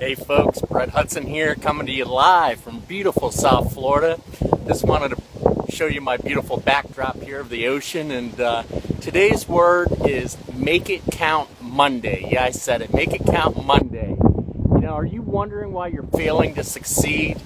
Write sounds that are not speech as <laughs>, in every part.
Hey folks, Brett Hudson here coming to you live from beautiful South Florida. Just wanted to show you my beautiful backdrop here of the ocean and uh, today's word is make it count Monday. Yeah, I said it. Make it count Monday. You know, are you wondering why you're failing to succeed?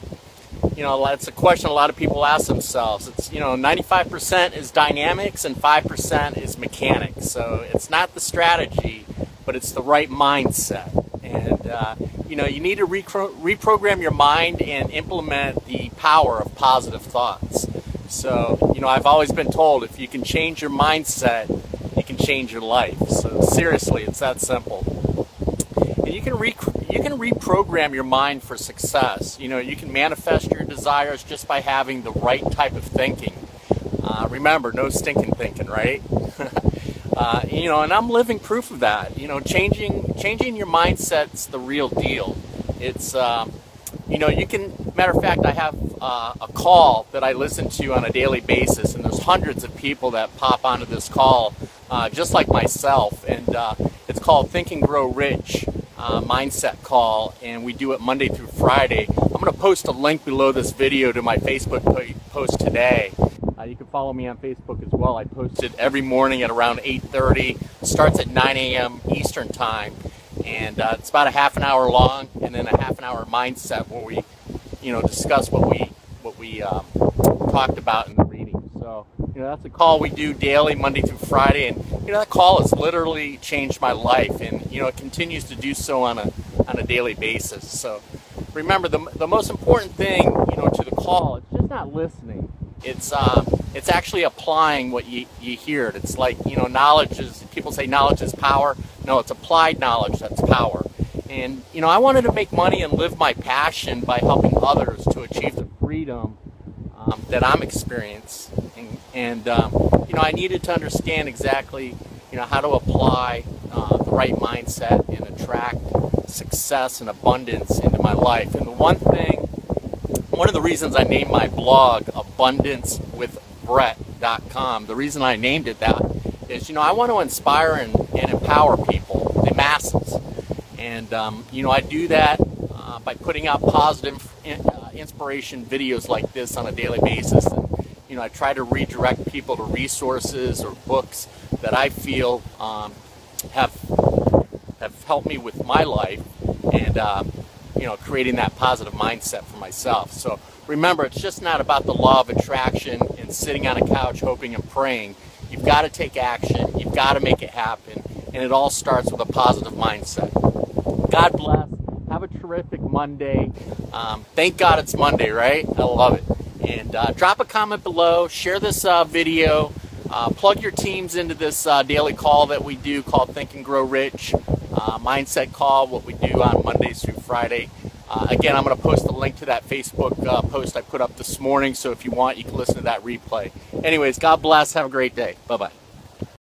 You know, that's a question a lot of people ask themselves. It's, you know, 95% is dynamics and 5% is mechanics. So it's not the strategy, but it's the right mindset. And, uh, you know, you need to repro reprogram your mind and implement the power of positive thoughts. So, you know, I've always been told if you can change your mindset, you can change your life. So seriously, it's that simple. And you can re you can reprogram your mind for success. You know, you can manifest your desires just by having the right type of thinking. Uh, remember, no stinking thinking, right? <laughs> Uh, you know, and I'm living proof of that. You know, changing changing your mindset's the real deal. It's uh, you know, you can. Matter of fact, I have uh, a call that I listen to on a daily basis, and there's hundreds of people that pop onto this call, uh, just like myself, and uh, it's called Think and Grow Rich. Uh, mindset call and we do it Monday through Friday. I'm going to post a link below this video to my Facebook post today uh, you can follow me on Facebook as well. I post it every morning at around 8.30. Starts at 9 a.m. Eastern Time. And uh, it's about a half an hour long and then a half an hour mindset where we, you know, discuss what we, what we um, talked about in the reading. So, you know, that's a call we do daily, Monday through Friday. And, you know, that call has literally changed my life. And, you know, it continues to do so on a, on a daily basis. So remember, the, the most important thing, you know, to the call, listening it's uh, it's actually applying what you, you hear. It's like, you know, knowledge is, people say knowledge is power. No, it's applied knowledge that's power. And, you know, I wanted to make money and live my passion by helping others to achieve the freedom um, that I'm experiencing. And, and um, you know, I needed to understand exactly, you know, how to apply uh, the right mindset and attract success and abundance into my life. And the one thing, one of the reasons I named my blog abundancewithbrett.com. The reason I named it that is, you know, I want to inspire and, and empower people, the masses. And, um, you know, I do that uh, by putting out positive uh, inspiration videos like this on a daily basis. And, you know, I try to redirect people to resources or books that I feel um, have have helped me with my life and uh, you know creating that positive mindset for myself. So remember, it's just not about the law of attraction and sitting on a couch hoping and praying. You've got to take action. You've got to make it happen. And it all starts with a positive mindset. God bless. Have a terrific Monday. Um, thank God it's Monday, right? I love it. And uh, drop a comment below. Share this uh, video. Uh, plug your teams into this uh, daily call that we do called Think and Grow Rich. Uh, mindset call, what we do on Mondays through Friday. Uh, again, I'm going to post a link to that Facebook uh, post I put up this morning, so if you want, you can listen to that replay. Anyways, God bless. Have a great day. Bye-bye.